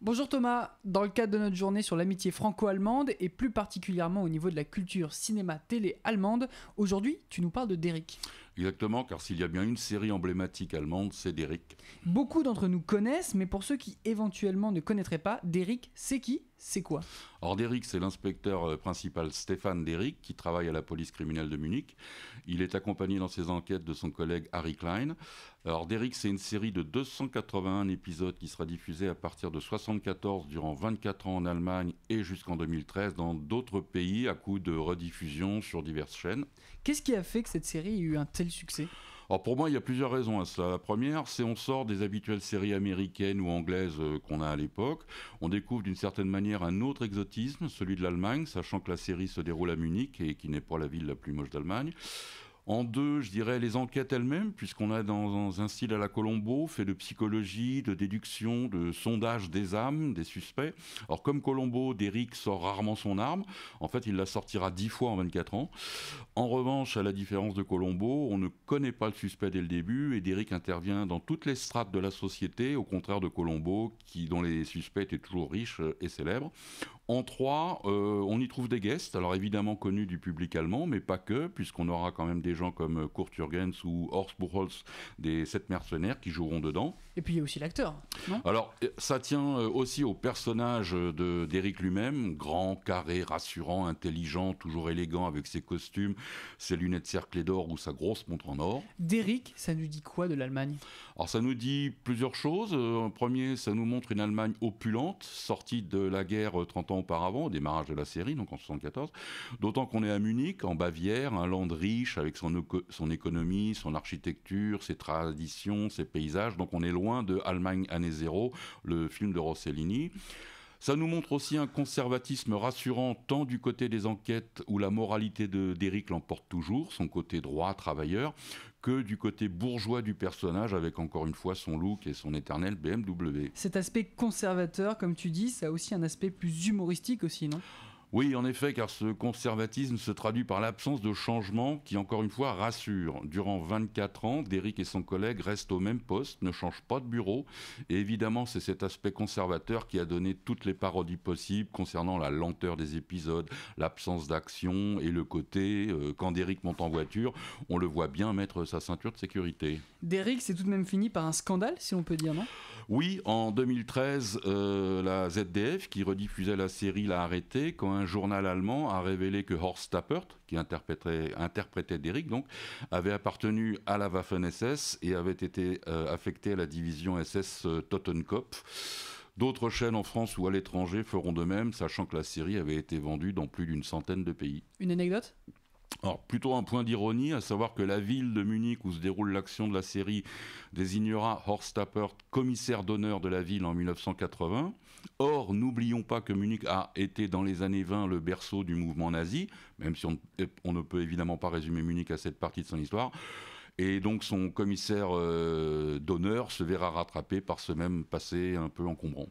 Bonjour Thomas, dans le cadre de notre journée sur l'amitié franco-allemande et plus particulièrement au niveau de la culture cinéma-télé allemande, aujourd'hui tu nous parles de Derrick. Exactement, car s'il y a bien une série emblématique allemande, c'est Derrick. Beaucoup d'entre nous connaissent, mais pour ceux qui éventuellement ne connaîtraient pas, Derrick, c'est qui? C'est quoi? Alors Derrick, c'est l'inspecteur euh, principal Stéphane Derrick, qui travaille à la police criminelle de Munich. Il est accompagné dans ses enquêtes de son collègue Harry Klein. Alors Derrick, c'est une série de 281 épisodes qui sera diffusée à partir de 74 durant 24 ans en Allemagne et jusqu'en 2013 dans d'autres pays à coup de rediffusion sur diverses chaînes. Qu'est-ce qui a fait que cette série ait eu un tel succès? Pour moi, il y a plusieurs raisons à cela. La première, c'est on sort des habituelles séries américaines ou anglaises euh, qu'on a à l'époque. On découvre d'une certaine manière un autre exotisme, celui de l'Allemagne, sachant que la série se déroule à Munich et qui n'est pas la ville la plus moche d'Allemagne. En deux, je dirais les enquêtes elles-mêmes, puisqu'on a dans un style à la Colombo fait de psychologie, de déduction, de sondage des âmes, des suspects. Alors comme Colombo, Derrick sort rarement son arme. En fait, il la sortira dix fois en 24 ans. En revanche, à la différence de Colombo, on ne connaît pas le suspect dès le début et Derrick intervient dans toutes les strates de la société, au contraire de Colombo, dont les suspects étaient toujours riches et célèbres. En trois, euh, on y trouve des guests, alors évidemment connus du public allemand, mais pas que, puisqu'on aura quand même des gens comme euh, Kurt Jürgens ou Horst Buchholz, des sept mercenaires qui joueront dedans. Et puis il y a aussi l'acteur, non? Alors euh, ça tient aussi au personnage d'Eric lui-même, grand, carré, rassurant, intelligent, toujours élégant avec ses costumes, ses lunettes cerclées d'or ou sa grosse montre en or. D'Eric, ça nous dit quoi de l'Allemagne? Alors ça nous dit plusieurs choses. En premier, ça nous montre une Allemagne opulente, sortie de la guerre 30 ans auparavant, au démarrage de la série, donc en 74. D'autant qu'on est à Munich, en Bavière, un land riche avec son, son économie, son architecture, ses traditions, ses paysages. Donc on est loin de Allemagne année zéro, le film de Rossellini. Ça nous montre aussi un conservatisme rassurant tant du côté des enquêtes où la moralité d'Éric l'emporte toujours, son côté droit, travailleur, que du côté bourgeois du personnage avec encore une fois son look et son éternel BMW. Cet aspect conservateur, comme tu dis, ça a aussi un aspect plus humoristique aussi, non? Oui, en effet, car ce conservatisme se traduit par l'absence de changement qui, encore une fois, rassure. Durant 24 ans, Derrick et son collègue restent au même poste, ne changent pas de bureau. Et évidemment, c'est cet aspect conservateur qui a donné toutes les parodies possibles concernant la lenteur des épisodes, l'absence d'action et le côté, euh, quand Derrick monte en voiture, on le voit bien mettre sa ceinture de sécurité. Derrick, c'est tout de même fini par un scandale, si on peut dire, non? Oui, en 2013, euh, la ZDF, qui rediffusait la série, l'a arrêté quand un journal allemand a révélé que Horst Tappert, qui interprétait, interprétait Derrick, donc, avait appartenu à la Waffen-SS et avait été euh, affecté à la division SS euh, Totenkopf. D'autres chaînes en France ou à l'étranger feront de même, sachant que la série avait été vendue dans plus d'une centaine de pays. Une anecdote? Plutôt un point d'ironie, à savoir que la ville de Munich où se déroule l'action de la série désignera Horst Tappert commissaire d'honneur de la ville en 1980. Or, n'oublions pas que Munich a été dans les années 20 le berceau du mouvement nazi, même si on, ne peut évidemment pas résumer Munich à cette partie de son histoire. Et donc son commissaire euh, d'honneur se verra rattrapé par ce même passé un peu encombrant.